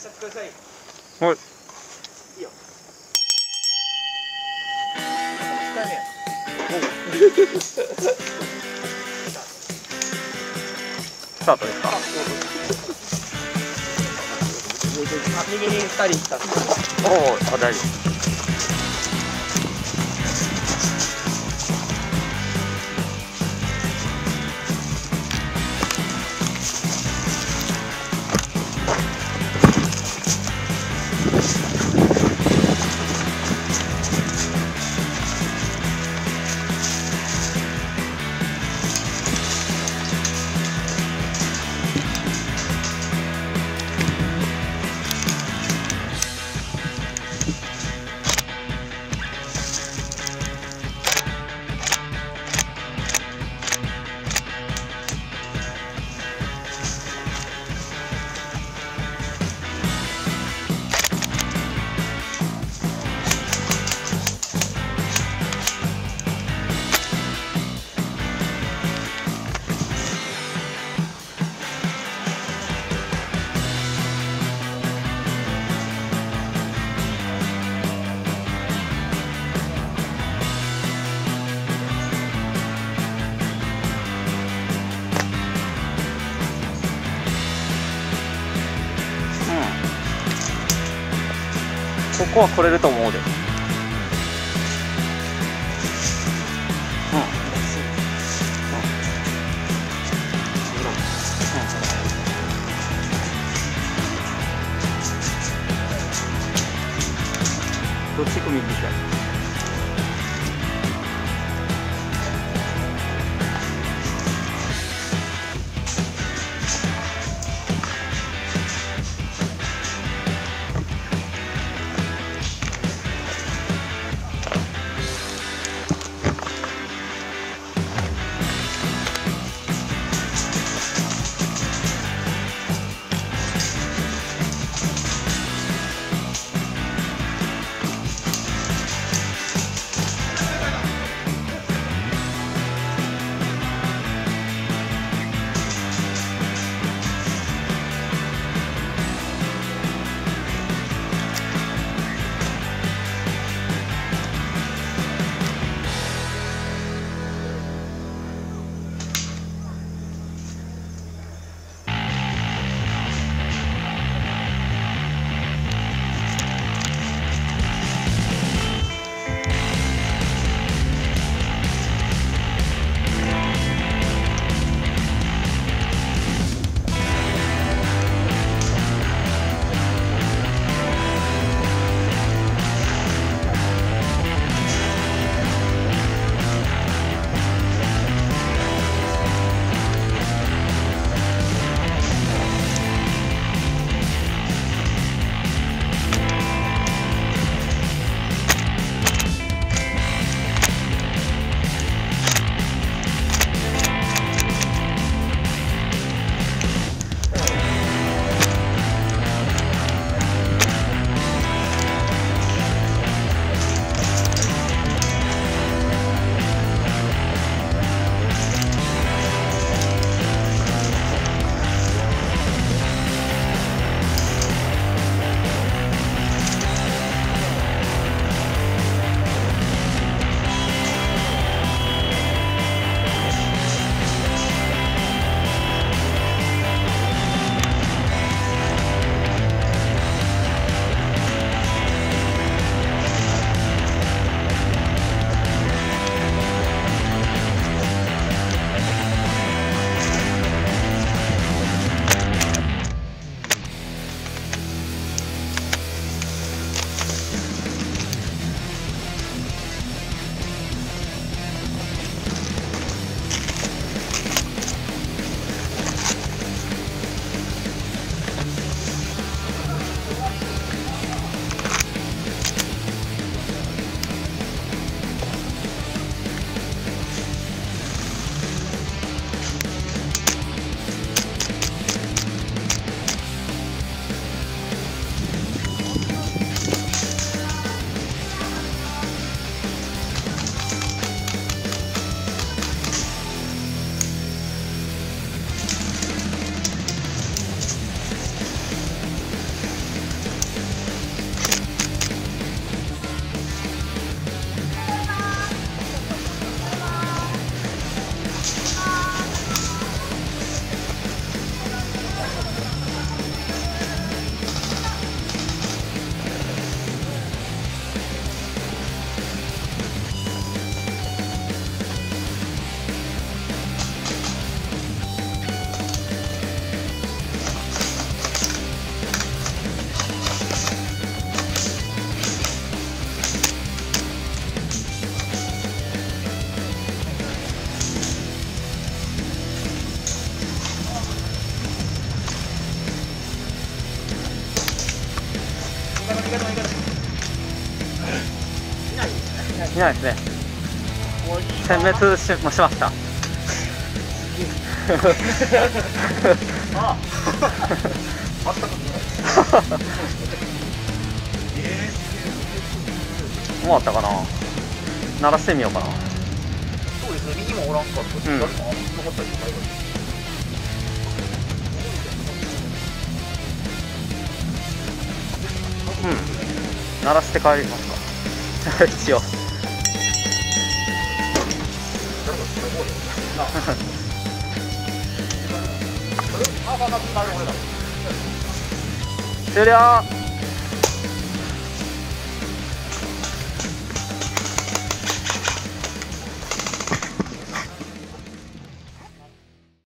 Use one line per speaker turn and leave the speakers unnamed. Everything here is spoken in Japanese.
しちゃってください。
はい。
いいよ。
スタートですか？
あ右に二人行った。
おおあ大丈夫ここは来れると思うで。うん。どっち組みたいないですね。殲滅しもしました。
あ全く見えないえ
終わったかな。鳴らしてみようかな。
ー、そうですね。右もおらんかった。し、
うん
誰も残ったりないから
うん。鳴らして帰りますか。一応 終了